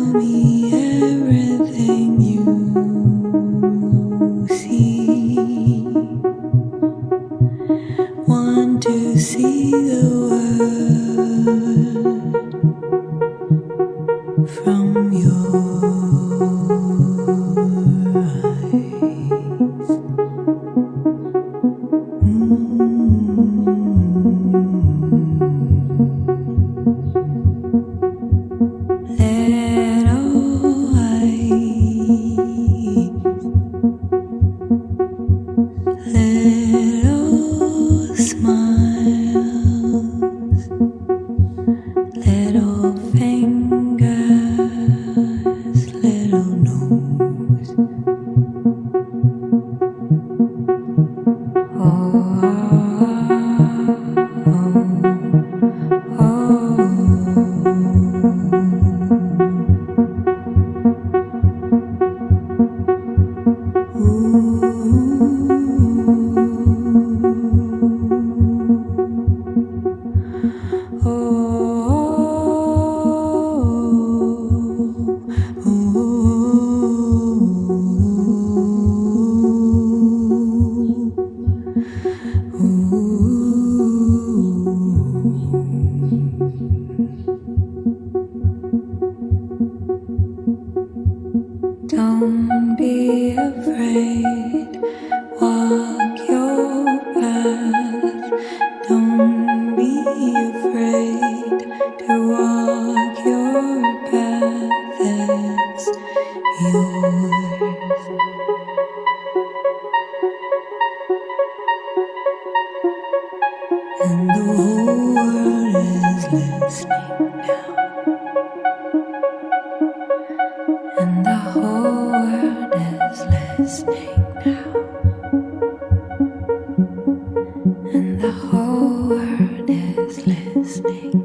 me everything Don't be afraid, walk your path. Don't be afraid to walk your path. Yours. And the whole world is listening listening.